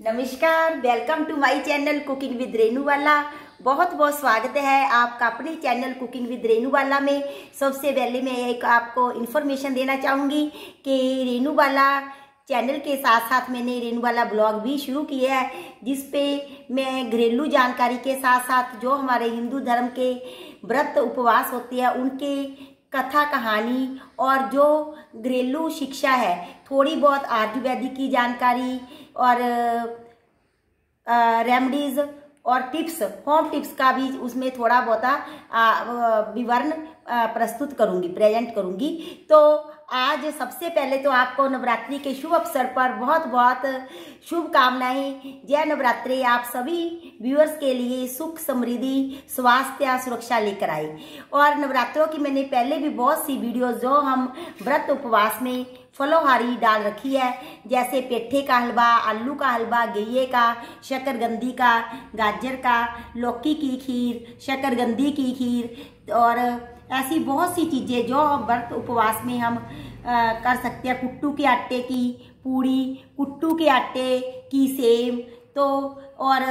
नमस्कार welcome to my channel cooking with Renu वाला बहुत बहुत स्वागत है आपका अपने चैनल कुकिंग विद रेनू वाला में। सबसे पहले मैं एक आपको इन्फॉर्मेशन देना चाहूँगी कि रेनू वाला चैनल के साथ साथ मैंने रेनू वाला ब्लॉग भी शुरू किया है जिस पे मैं घरेलू जानकारी के साथ साथ जो हमारे हिंदू धर्म के व्रत उपवास होते हैं, उनके कथा कहानी और जो घरेलू शिक्षा है, थोड़ी बहुत आयुर्वेदिक की जानकारी और रेमडीज और टिप्स होम टिप्स का भी उसमें थोड़ा बहुत विवरण प्रस्तुत करूँगी प्रेजेंट करूँगी। तो आज सबसे पहले तो आपको नवरात्रि के शुभ अवसर पर बहुत बहुत शुभकामनाएँ। जय नवरात्रि। आप सभी व्यूअर्स के लिए सुख समृद्धि, स्वास्थ्य सुरक्षा लेकर आए। और नवरात्रों की मैंने पहले भी बहुत सी वीडियो जो हम व्रत उपवास में फलोहारी डाल रखी है, जैसे पेठे का हलवा, आलू का हलवा, गेये का, शकरगंदी का, गाजर का, लौकी की खीर, शकरगंदी की खीर और ऐसी बहुत सी चीज़ें जो व्रत उपवास में हम आ, कर सकते हैं। कुट्टू के आटे की पूड़ी कुट्टू के आटे की सेम तो और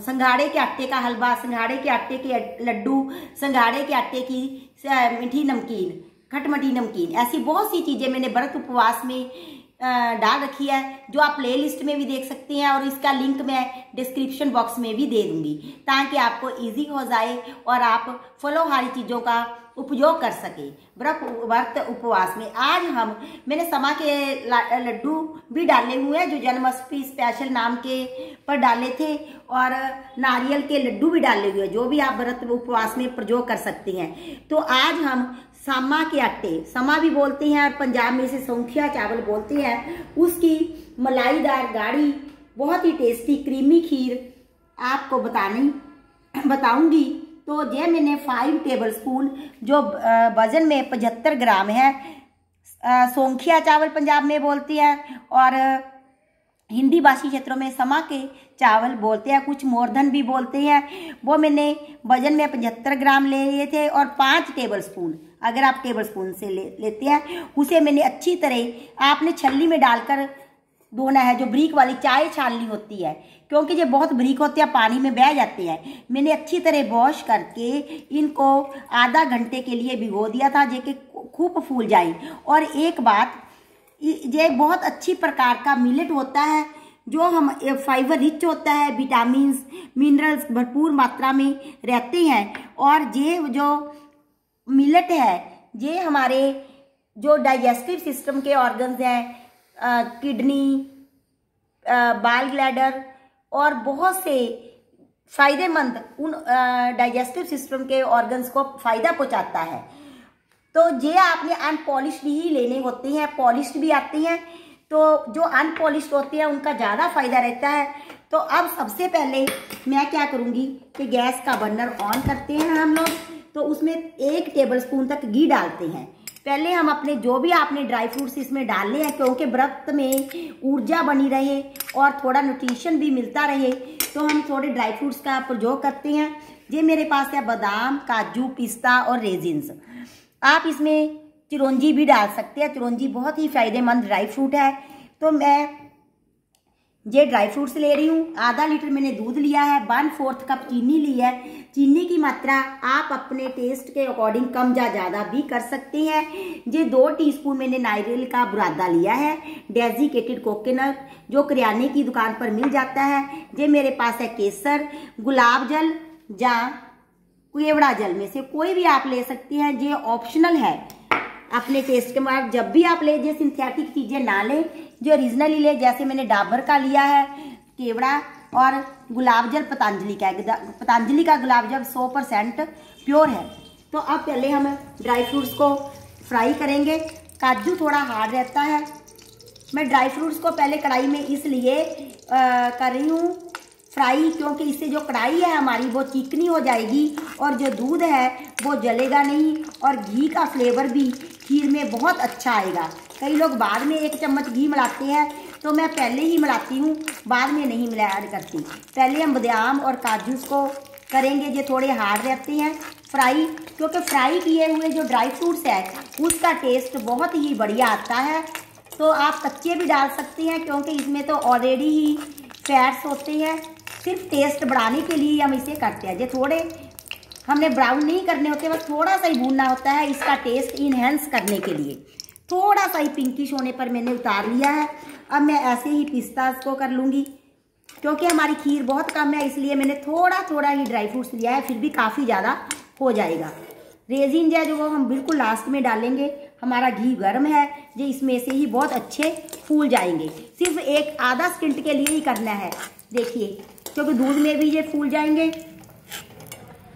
संघाड़े के आटे का हलवा संघाड़े के आटे के लड्डू संघाड़े के आटे की मीठी नमकीन खटमटी नमकीन ऐसी बहुत सी चीज़ें मैंने व्रत उपवास में डाल रखी है, जो आप प्ले लिस्ट में भी देख सकते हैं और इसका लिंक मैं डिस्क्रिप्शन बॉक्स में भी दे दूँगी, ताकि आपको इजी हो जाए और आप फलोहारी चीज़ों का उपयोग कर सके। व्रत व्रत उपवास में आज हम, मैंने समा के लड्डू भी डाले हुए हैं, जो जन्माष्टमी स्पेशल नाम के पर डाले थे, और नारियल के लड्डू भी डाले हुए हैं, जो भी आप व्रत उपवास में प्रयोग कर सकते हैं। तो आज हम सामा के आटे। समा भी बोलते हैं और पंजाब में इसे सौंखिया चावल बोलते हैं। उसकी मलाईदार गाढ़ी, बहुत ही टेस्टी क्रीमी खीर आपको बतानी, बताऊँगी। तो ये मैंने फाइव टेबल स्पून जो वज़न में पचहत्तर ग्राम है सोंखिया चावल पंजाब में बोलती है। और हिंदी भाषी क्षेत्रों में समा के चावल बोलते हैं, कुछ मोरधन भी बोलते हैं। वो मैंने वज़न में पचहत्तर ग्राम ले लिए थे और पाँच टेबल स्पून अगर आप टेबल स्पून से ले, लेते हैं, उसे मैंने अच्छी तरह आपने छल्ली में डालकर धोना है, जो ब्रीक वाली चाय छालनी होती है, क्योंकि ये बहुत ब्रीक होते हैं, पानी में बह जाते हैं। मैंने अच्छी तरह वॉश करके इनको आधा घंटे के लिए भिगो दिया था, जे कि खूब फूल जाए। और एक बात, ये बहुत अच्छी प्रकार का मिलेट होता है जो हम फाइबर रिच होता है विटामिन मिनरल्स भरपूर मात्रा में रहते हैं, और ये जो मिलट है ये हमारे जो डाइजेस्टिव सिस्टम के ऑर्गन्स हैं किडनी बाल ग्लैडर और बहुत से फ़ायदेमंद उन डाइजेस्टिव सिस्टम के ऑर्गन्स को फ़ायदा पहुंचाता है। तो ये आपने अनपॉलिश्ड ही लेने होते हैं पॉलिश्ड भी आते हैं तो जो अनपॉलिश होते हैं, उनका ज़्यादा फ़ायदा रहता है। तो अब सबसे पहले मैं क्या करूँगी कि गैस का बर्नर ऑन करते हैं हम लोग। तो उसमें एक टेबल स्पून तक घी डालते हैं। पहले हम अपने जो भी आपने ड्राई फ्रूट्स इसमें डालने हैं, क्योंकि व्रत में ऊर्जा बनी रहे और थोड़ा न्यूट्रिशन भी मिलता रहे तो हम थोड़े ड्राई फ्रूट्स का प्रयोग करते हैं। ये मेरे पास है बादाम, काजू, पिस्ता और रेजिन्स आप इसमें चिरौंजी भी डाल सकते हैं। चिरौंजी बहुत ही फ़ायदेमंद ड्राई फ्रूट है। तो मैं ये ड्राई फ्रूट्स ले रही हूँ। आधा लीटर मैंने दूध लिया है। वन फोर्थ कप चीनी ली है। चीनी की मात्रा आप अपने टेस्ट के अकॉर्डिंग कम या ज़्यादा भी कर सकते हैं। ये दो टीस्पून मैंने नारियल का बुरादा लिया है। डेजिकेटेड कोकोनट, जो करियाने की दुकान पर मिल जाता है। ये मेरे पास है केसर, गुलाब जल या केवड़ा जल में से कोई भी आप ले सकते हैं। ये ऑप्शनल है। अपने टेस्ट के बाद जब भी आप ले सिंथेटिक चीज़ें ना लें, जो ओरिजिनली ले, जैसे मैंने डाबर का लिया है, केवड़ा और गुलाब जल पतंजलि का पतंजलि का गुलाब जल सौ परसेंट प्योर है। तो अब पहले हम ड्राई फ्रूट्स को फ्राई करेंगे। काजू थोड़ा हार्ड रहता है। मैं ड्राई फ्रूट्स को पहले कढ़ाई में इसलिए कर रही हूँ। फ्राई, क्योंकि इससे जो कढ़ाई है हमारी, वो चिकनी हो जाएगी और जो दूध है, वो जलेगा नहीं और घी का फ्लेवर भी खीर में बहुत अच्छा आएगा। कई लोग बाद में एक चम्मच घी मिलाते हैं तो मैं पहले ही मिलाती हूँ, बाद में नहीं मिला करती। पहले हम बादाम और काजू को करेंगे, जो थोड़े हार्ड रहते हैं फ्राई क्योंकि फ्राई किए हुए जो ड्राई फ्रूट्स है, उसका टेस्ट बहुत ही बढ़िया आता है। तो आप कच्चे भी डाल सकते हैं, क्योंकि इसमें तो ऑलरेडी ही फैट्स होते हैं। सिर्फ़ टेस्ट बढ़ाने के लिए हम इसे करते हैं। जो थोड़े हमने ब्राउन नहीं करने होते, बस थोड़ा सा ही भूनना होता है इसका टेस्ट इन्हेंस करने के लिए। थोड़ा सा ही पिंकिश होने पर मैंने उतार लिया है। अब मैं ऐसे ही पिस्ता को कर लूँगी। क्योंकि हमारी खीर बहुत कम है, इसलिए मैंने थोड़ा थोड़ा ही ड्राई फ्रूट्स लिया है, फिर भी काफ़ी ज़्यादा हो जाएगा। रेजिन जो है, जो हम बिल्कुल लास्ट में डालेंगे। हमारा घी गर्म है जो इसमें से ही बहुत अच्छे फूल जाएँगे। सिर्फ़ एक आधा सेकेंड के लिए ही करना है। देखिए क्योंकि दूध में भी ये फूल जाएँगे।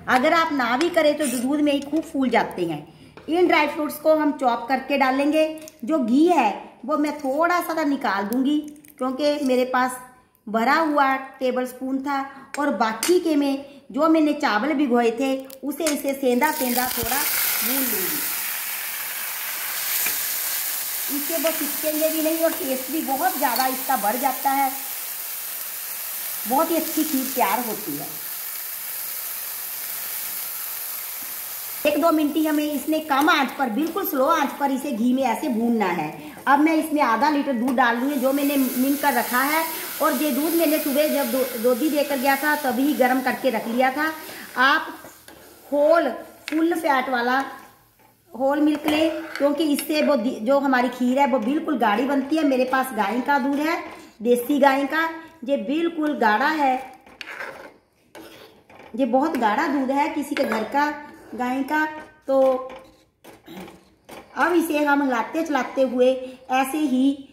अगर आप ना भी करें तो दूध में ही खूब फूल जाते हैं। इन ड्राई फ्रूट्स को हम चॉप करके डालेंगे। जो घी है, वो मैं थोड़ा सा निकाल दूँगी, क्योंकि मेरे पास भरा हुआ टेबल स्पून था और बाकी के में जो मैंने चावल भिगोए थे, उसे इसे सेंधा सेंधा थोड़ा भून लूँगी। इससे वो चिपकेंगे भी नहीं और टेस्ट भी बहुत ज़्यादा इसका बढ़ जाता है। बहुत ही अच्छी खीर तैयार होती है। एक दो मिनट ही हमें इसमें कम आँच पर बिल्कुल स्लो आँच पर इसे घी में ऐसे भूनना है। अब मैं इसमें आधा लीटर दूध डाल दूँगी जो मैंने मिन कर रखा है। और ये दूध मैंने सुबह जब दो, दी देकर गया था तभी ही गर्म करके रख लिया था। आप होल फुल फैट वाला होल मिल्क ले क्योंकि इससे वो जो हमारी खीर है वो बिल्कुल गाढ़ी बनती है। मेरे पास गाय का दूध है देसी गाय का। ये बिल्कुल गाढ़ा है। ये बहुत गाढ़ा दूध है, किसी के घर का, गाय का। तो अब इसे हम हिलाते चलाते हुए ऐसे ही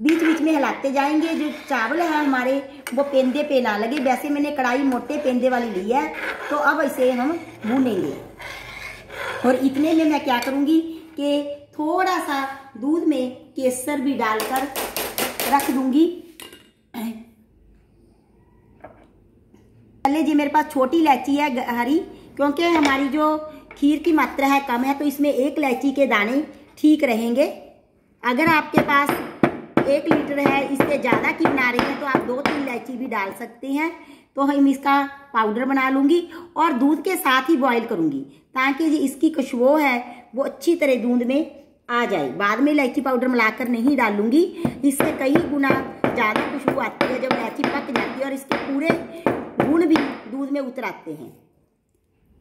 बीच बीच में हिलाते जाएँगे। जो चावल है हमारे, वो पेंदे पे ना लगे। वैसे मैंने कढ़ाई मोटे पेंदे वाली ली है तो अब इसे हम भूनेंगे। और इतने में मैं क्या करूँगी कि थोड़ा सा दूध में केसर भी डालकर रख दूँगी पहले जी मेरे पास छोटी इलायची है हरी, क्योंकि हमारी जो खीर की मात्रा है कम है तो इसमें एक इलायची के दाने ठीक रहेंगे। अगर आपके पास एक लीटर है, इससे ज़्यादा की बना रही है तो आप दो तीन इलायची भी डाल सकते हैं। तो हम इसका पाउडर बना लूँगी और दूध के साथ ही बॉईल करूँगी, ताकि इसकी खुशबू है, वो अच्छी तरह दूध में आ जाए। बाद में इलायची पाउडर मिलाकर नहीं डालूँगी, इससे कई गुना ज़्यादा खुशबू आती है जब इलायची पक जाती है और इसके पूरे गुण भी दूध में उतर आते हैं।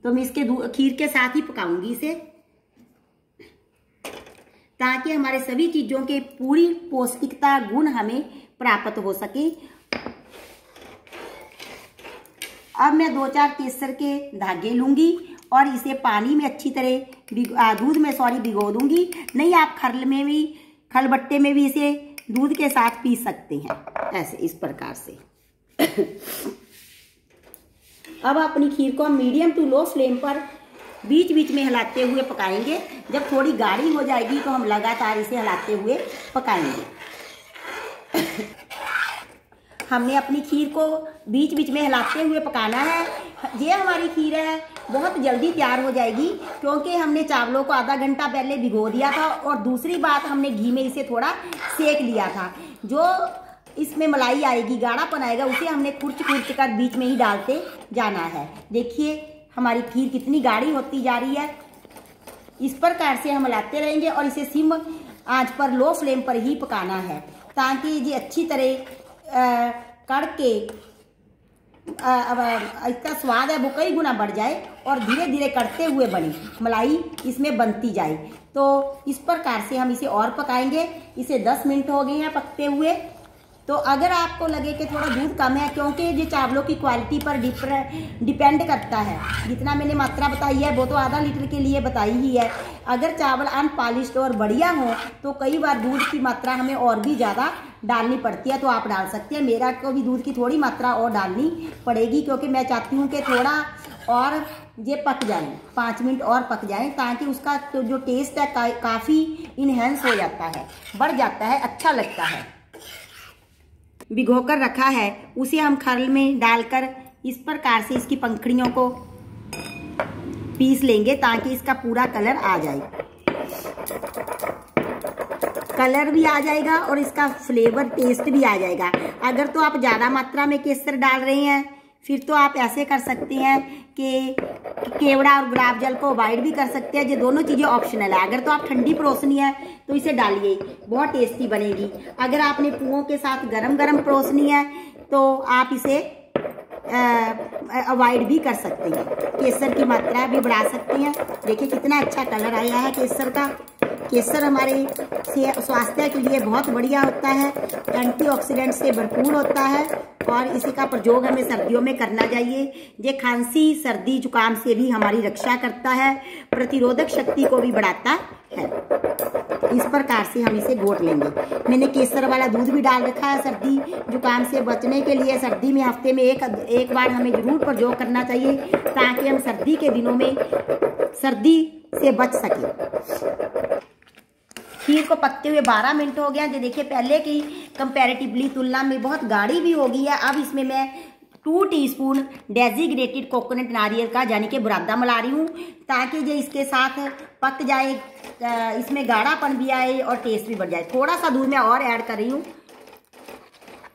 तो मैं इसके खीर के साथ ही पकाऊँगी इसे। ताकि हमारे सभी चीज़ों के पूरी पौष्टिकता गुण हमें प्राप्त हो सके। अब मैं दो चार केसर के धागे लूँगी और इसे पानी में अच्छी तरह दूध में, सॉरी भिगो दूँगी नहीं, आप खरल में भी, खलबट्टे में भी इसे दूध के साथ पी सकते हैं, ऐसे इस प्रकार से। अब अपनी खीर को हम मीडियम टू लो फ्लेम पर बीच बीच में हिलाते हुए पकाएँगे। जब थोड़ी गाढ़ी हो जाएगी तो हम लगातार इसे हिलाते हुए पकाएँगे। हमने अपनी खीर को बीच बीच में हिलाते हुए पकाना है। ये हमारी खीर है, बहुत जल्दी तैयार हो जाएगी, क्योंकि हमने चावलों को आधा घंटा पहले भिगो दिया था और दूसरी बात हमने घी में इसे थोड़ा सेक लिया था। जो इसमें मलाई आएगी, गाढ़ापन आएगा, उसे हमने कुर्च कुर्च कर बीच में ही डालते जाना है। देखिए, हमारी खीर कितनी गाढ़ी होती जा रही है। इस प्रकार से हम लाते रहेंगे और इसे सिम आँच पर लो फ्लेम पर ही पकाना है, ताकि ये अच्छी तरह कड़ के इसका स्वाद है वो कई गुना बढ़ जाए और धीरे धीरे करते हुए बने, मलाई इसमें बनती जाए। तो इस प्रकार से हम इसे और पकाएँगे। इसे 10 मिनट हो गए हैं पकते हुए। तो अगर आपको लगे कि थोड़ा दूध कम है क्योंकि ये चावलों की क्वालिटी पर डिपर डिपेंड करता है। जितना मैंने मात्रा बताई है वो तो आधा लीटर के लिए बताई ही है। अगर चावल अनपॉलिश्ड और बढ़िया हो तो कई बार दूध की मात्रा हमें और भी ज़्यादा डालनी पड़ती है तो आप डाल सकते हैं। मेरा को भी दूध की थोड़ी मात्रा और डालनी पड़ेगी क्योंकि मैं चाहती हूँ कि थोड़ा और ये पक जाए पाँच मिनट और पक जाए ताकि उसका तो जो टेस्ट है का, काफ़ी इन्हेंस हो जाता है बढ़ जाता है अच्छा लगता है। भिगोकर रखा है, उसे हम खरल में डालकर इस प्रकार से इसकी पंखड़ियों को पीस लेंगे ताकि इसका पूरा कलर आ जाए। कलर भी आ जाएगा और इसका फ्लेवर, टेस्ट भी आ जाएगा। अगर तो आप ज़्यादा मात्रा में केसर डाल रहे हैं, फिर तो आप ऐसे कर सकते हैं कि केवड़ा और गुलाब जल को अवॉइड भी कर सकते हैं। ये दोनों चीज़ें ऑप्शनल है। अगर तो आप ठंडी परोसनी है तो इसे डालिए। बहुत टेस्टी बनेगी। अगर आपने पुओं के साथ गरम गरम परोसनी है तो आप इसे अवॉइड भी कर सकते हैं। केसर की मात्रा भी बढ़ा सकते हैं। देखिए कितना अच्छा कलर आया है केसर का। केसर हमारे स्वास्थ्य के लिए बहुत बढ़िया होता है एंटीऑक्सीडेंट से भरपूर होता है और इसी का प्रयोग हमें सर्दियों में करना चाहिए। ये खांसी, सर्दी, जुकाम से भी हमारी रक्षा करता है, प्रतिरोधक शक्ति को भी बढ़ाता है। इस प्रकार से हम इसे घोट लेंगे। मैंने केसर वाला दूध भी डाल रखा है सर्दी, जुकाम से बचने के लिए। सर्दी में हफ़्ते में एक एक बार हमें ज़रूर प्रयोग करना चाहिए, ताकि हम सर्दी के दिनों में सर्दी से बच सके। खीर को पकते हुए 12 मिनट हो गया। जो देखिए, पहले की कंपैरेटिवली तुलना में बहुत गाढ़ी भी हो गई है। अब इसमें मैं टू टीस्पून डेजिग्रेटेड कोकोनट नारियल का, यानी कि बुरादा मिला रही हूँ, ताकि जो इसके साथ पक जाए इसमें गाढ़ापन भी आए और टेस्ट भी बढ़ जाए। थोड़ा सा दूध मैं और ऐड कर रही हूँ।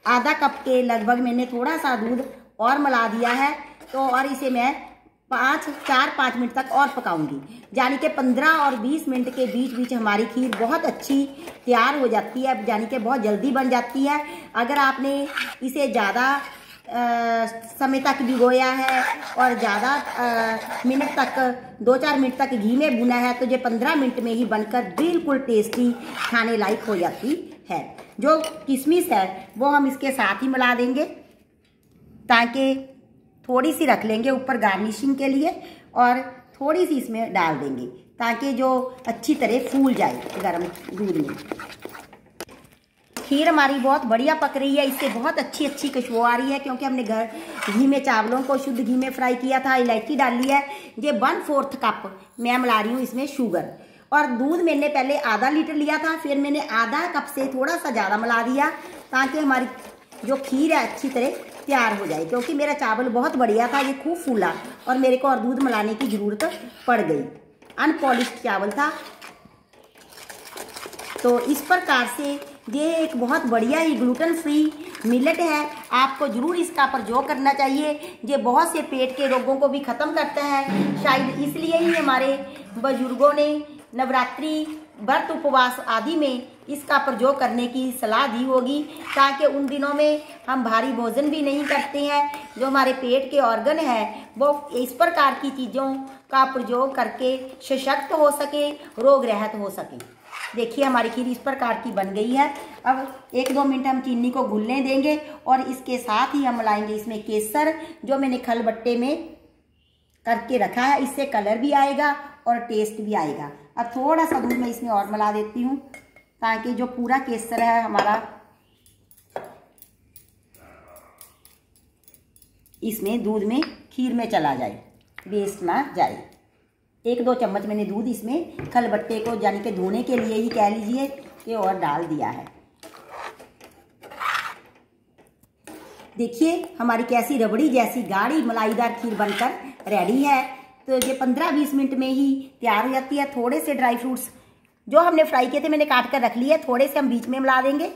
आधा कप के लगभग मैंने थोड़ा सा दूध और मिला दिया है। तो और इसे मैं पाँच, चार, पाँच मिनट तक और पकाऊँगी। यानी कि पंद्रह और बीस मिनट के बीच बीच हमारी खीर बहुत अच्छी तैयार हो जाती है, यानी कि बहुत जल्दी बन जाती है। अगर आपने इसे ज़्यादा समय तक भिगोया है और ज़्यादा मिनट तक दो चार मिनट तक घी में भुना है तो ये पंद्रह मिनट में ही बनकर बिल्कुल टेस्टी खाने लायक हो जाती है। जो किशमिश है, वो हम इसके साथ ही मिला देंगे, ताकि थोड़ी सी रख लेंगे ऊपर गार्निशिंग के लिए और थोड़ी सी इसमें डाल देंगे, ताकि जो अच्छी तरह फूल जाए गर्म दूध में। खीर हमारी बहुत बढ़िया पक रही है, इससे बहुत अच्छी अच्छी खुशबू आ रही है, क्योंकि हमने घर घी में चावलों को शुद्ध घी में फ्राई किया था, इलायची डाल है। ये वन फोर्थ कप मैं मिला रही हूँ इसमें शुगर और दूध मैंने पहले आधा लीटर लिया था, फिर मैंने आधा कप से थोड़ा सा ज़्यादा मिला दिया, ताकि हमारी जो खीर है अच्छी तरह तैयार हो जाए, क्योंकि मेरा चावल बहुत बढ़िया था, ये खूब फूला और मेरे को और दूध मिलाने की ज़रूरत पड़ गई। अनपॉलिश चावल था। तो इस प्रकार से ये एक बहुत बढ़िया ही ग्लूटन फ्री मिलेट है। आपको ज़रूर इसका प्रयोग करना चाहिए। ये बहुत से पेट के रोगों को भी ख़त्म करता है। शायद इसलिए ही हमारे बुज़ुर्गों ने नवरात्रि, व्रत, उपवास आदि में इसका प्रयोग करने की सलाह दी होगी, ताकि उन दिनों में हम भारी भोजन भी नहीं करते हैं। जो हमारे पेट के ऑर्गन हैं, वो इस प्रकार की चीज़ों का प्रयोग करके सशक्त हो सके, रोग रहत हो सके। देखिए, हमारी खीर इस प्रकार की बन गई है। अब एक दो मिनट हम चीनी को घुलने देंगे और इसके साथ ही हम लाएँगे इसमें केसर, जो मैंने खल बट्टे में करके रखा है। इससे कलर भी आएगा और टेस्ट भी आएगा। अब थोड़ा सा दूध मैं इसमें और मिला देती हूँ। ताकि जो पूरा केसर है हमारा, इसमें दूध में खीर में चला जाए वेस्ट ना जाए। एक दो चम्मच मैंने दूध इसमें खलबट्टे को, यानी कि धोने के लिए ही कह लीजिए, कि और डाल दिया है। देखिए, हमारी कैसी रबड़ी जैसी गाढ़ी मलाईदार खीर बनकर रेडी है। तो ये पंद्रह बीस मिनट में ही तैयार हो जाती है। थोड़े से ड्राई फ्रूट्स जो हमने फ्राई किए थे मैंने काट कर रख लिया थोड़े से हम बीच में मिला देंगे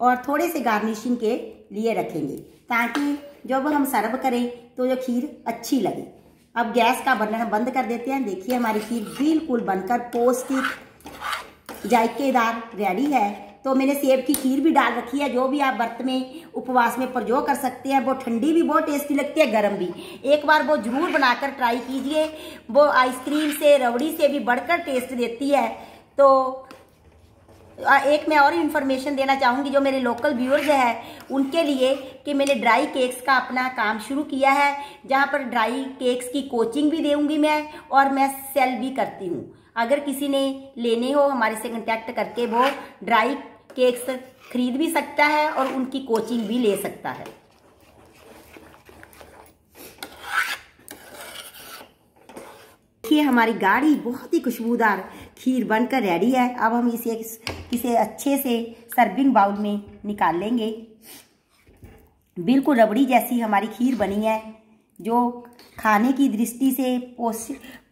और थोड़े से गार्निशिंग के लिए रखेंगे ताकि जब हम सर्व करें तो जो खीर अच्छी लगे। अब गैस का बर्नर बंद कर देते हैं। देखिए, हमारी खीर बिल्कुल बनकर पौष्टिक जायकेदार, रेडी है। तो मैंने सेब की खीर भी डाल रखी है, जो भी आप व्रत में, उपवास में प्रयोग कर सकते हैं। वो ठंडी भी, बहुत टेस्टी लगती है, गर्म भी। एक बार वो ज़रूर बनाकर ट्राई कीजिए। वो आइसक्रीम से, रबड़ी से भी बढ़कर टेस्ट देती है। तो एक मैं और इन्फॉर्मेशन देना चाहूँगी, जो मेरे लोकल व्यूअर्स है, उनके लिए कि मैंने ड्राई केक्स का अपना काम शुरू किया है। जहाँ पर ड्राई केक्स की कोचिंग भी दूँगी मैं, और मैं सेल भी करती हूँ। अगर किसी ने लेने हो, हमारे से कंटेक्ट करके वो ड्राई केक्स खरीद भी सकता है और उनकी कोचिंग भी ले सकता है। देखिए, हमारी गाड़ी बहुत ही खुशबूदार खीर बनकर रेडी है। अब हम इसे इसे अच्छे से सर्विंग बाउल में निकाल लेंगे। बिल्कुल रबड़ी जैसी हमारी खीर बनी है, जो खाने की दृष्टि से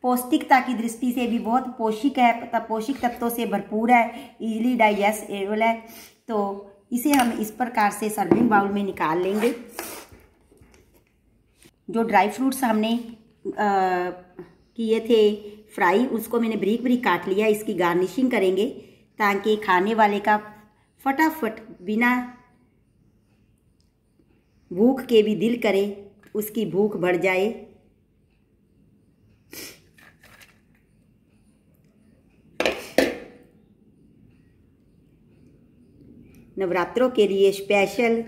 पौष्टिकता की दृष्टि से भी बहुत पोषिक है पोषक तत्वों से भरपूर है इजीली डाइजेस्टेबल है। तो इसे हम इस प्रकार से सर्विंग बाउल में निकाल लेंगे। जो ड्राई फ्रूट्स हमने किए थे फ्राई उसको मैंने ब्रीक ब्रीक काट लिया, इसकी गार्निशिंग करेंगे, ताकि खाने वाले का फटाफट बिना भूख के भी दिल करे, उसकी भूख बढ़ जाए। नवरात्रों के लिए स्पेशल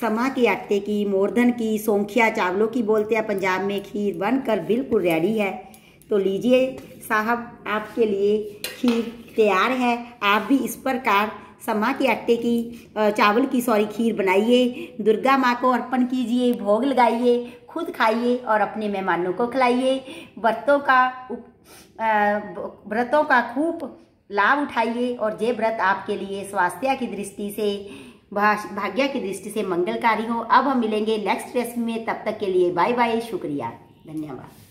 समा के आटे की, मोरधन की, सौंखिया चावलों की बोलते हैं। पंजाब में खीर बनकर बिल्कुल रेडी है। तो लीजिए साहब, आपके लिए खीर तैयार है। आप भी इस प्रकार समा के आटे की चावल की सॉरी खीर बनाइए। दुर्गा माँ को अर्पण कीजिए, भोग लगाइए, खुद खाइए और अपने मेहमानों को खिलाइए। व्रतों का व्रतों का खूब लाभ उठाइए और ये व्रत आपके लिए स्वास्थ्य की दृष्टि से भाग्य की दृष्टि से मंगलकारी हो। अब हम मिलेंगे नेक्स्ट रेसिपी में। तब तक के लिए बाय बाय शुक्रिया। धन्यवाद।